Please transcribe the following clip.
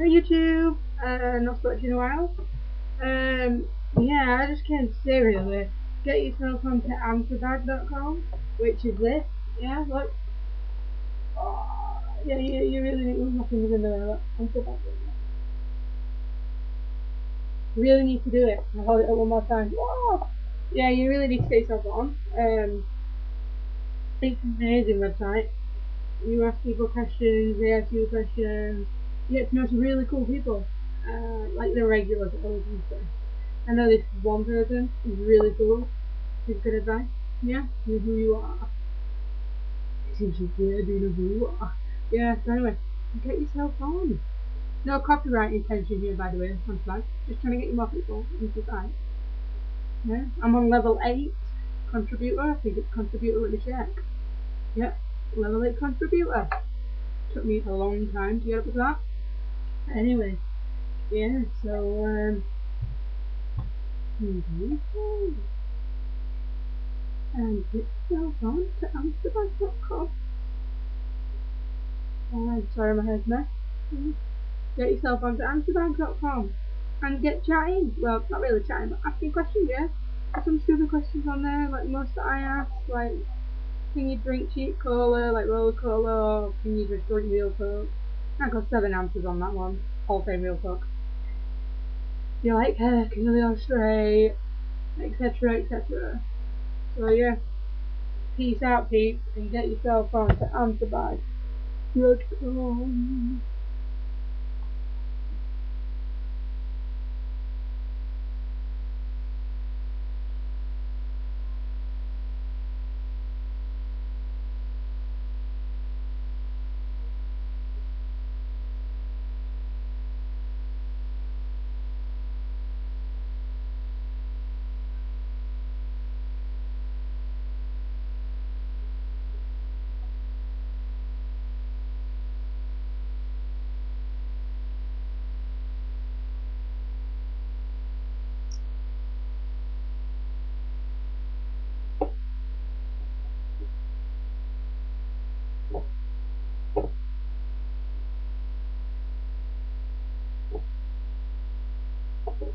Hey YouTube, uh, not spoken in a while. Um, yeah, I just came to say get yourself onto answerbag.com, which is this, yeah, look. Oh, yeah, you, you really need, nothing answerbag.com. You really need to do it. I'll hold it up one more time. Whoa! Yeah, you really need to get yourself on. Um, it's an amazing website. You ask people questions, they ask you questions get to know some really cool people, uh, like the regulars at to. I know this one person is really cool. She's good advice. Yeah, know who you are. She's just weird, you know who you are. Yeah, so anyway, get yourself on. No copyright intention here, by the way, I'm flag. Just trying to get you more people into. Yeah, I'm on level 8 contributor. I think it's contributor, let me check. Yep, level 8 contributor. Took me a long time to get up to that anyway, yeah, so, um, and get yourself on to Amsterdam.com. Oh, sorry, my head's mess. Get yourself onto Amsterdam.com and get chatting. Well, not really chatting, but asking questions, yeah? Some stupid questions on there, like most that I ask, like, can you drink cheap cola, like Rola Cola, or can you just drink real coke? I got seven answers on that one. Whole thing real talk. You like hair, go straight, etc, etc. So yeah, peace out peeps, and get yourself on to answerbag.com. Thank you.